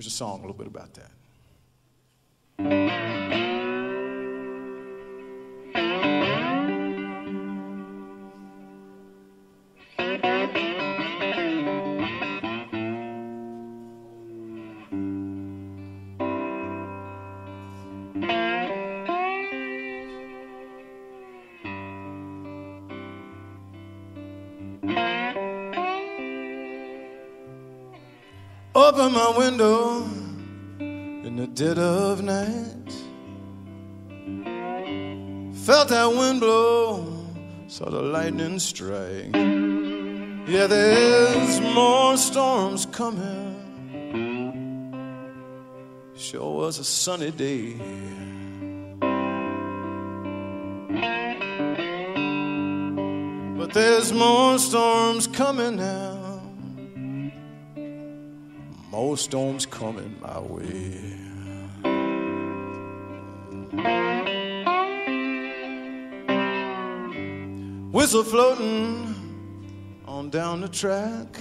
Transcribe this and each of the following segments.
Here's a song a little bit about that. Open my window in the dead of night. Felt that wind blow, saw the lightning strike. Yeah, there's more storms coming. Sure was a sunny day. But there's more storms coming now. More storms coming my way. Whistle floating on down the track.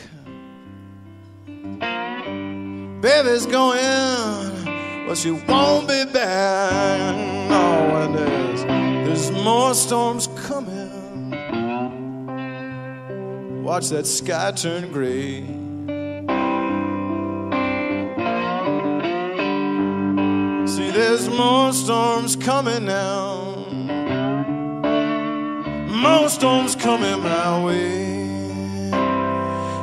Baby's going, but she won't be back. No, and there's, there's more storms coming. Watch that sky turn gray. There's more storms coming now. More storms coming my way.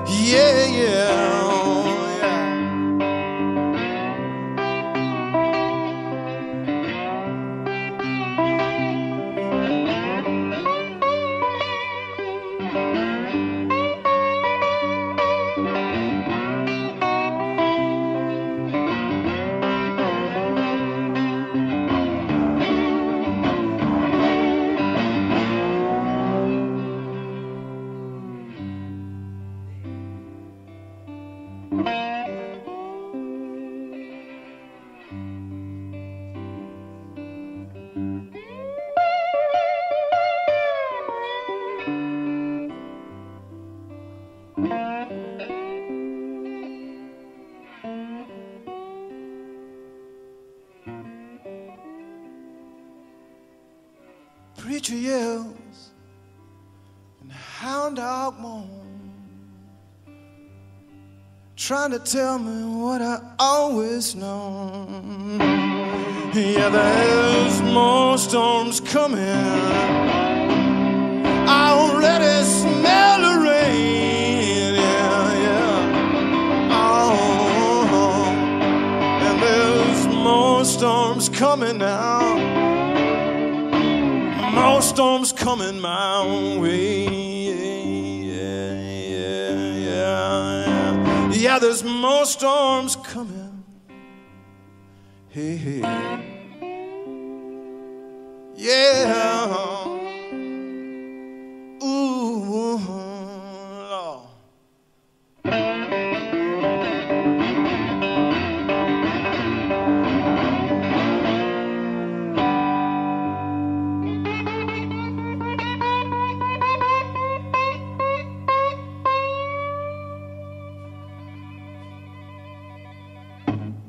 Yeah, yeah. Preacher yells and hound dog moans, trying to tell me what I always know. Yeah, there's more storms coming. I already smell the rain. Yeah, yeah. Oh, and there's more storms coming now. More storms coming my way. Yeah, yeah, yeah, yeah. Yeah, there's more storms coming. Hey, hey. Yeah. Mm-hmm.